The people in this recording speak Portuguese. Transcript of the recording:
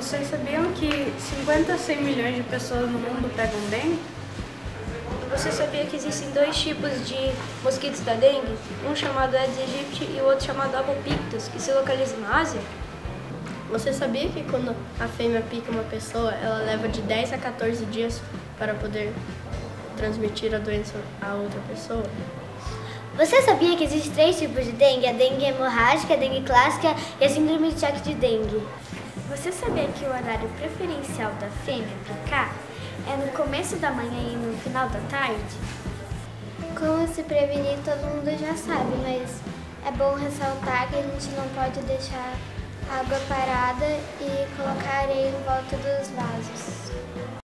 Vocês sabiam que 50 a 100 milhões de pessoas no mundo pegam dengue? Você sabia que existem dois tipos de mosquitos da dengue? Um chamado Aedes aegypti e o outro chamado Apopictus, que se localiza na Ásia? Você sabia que quando a fêmea pica uma pessoa, ela leva de 10 a 14 dias para poder transmitir a doença a outra pessoa? Você sabia que existem três tipos de dengue? A dengue hemorrágica, a dengue clássica e a síndrome de choque de dengue. Você sabia que o horário preferencial da fêmea picar é no começo da manhã e no final da tarde? Como se prevenir, todo mundo já sabe, mas é bom ressaltar que a gente não pode deixar água parada e colocar areia em volta dos vasos.